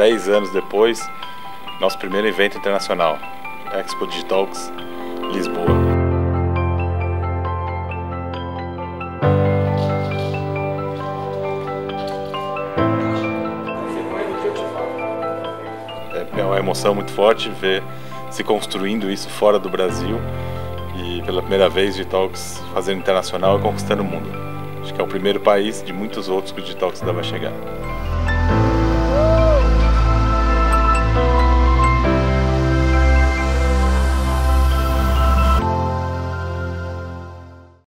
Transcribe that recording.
10 anos depois, nosso primeiro evento internacional, Expo Digitalks Lisboa. É, é uma emoção muito forte ver se construindo isso fora do Brasil e pela primeira vez Digitalks fazendo internacional e conquistando o mundo. Acho que é o primeiro país de muitos outros que o Digitalks ainda vai chegar.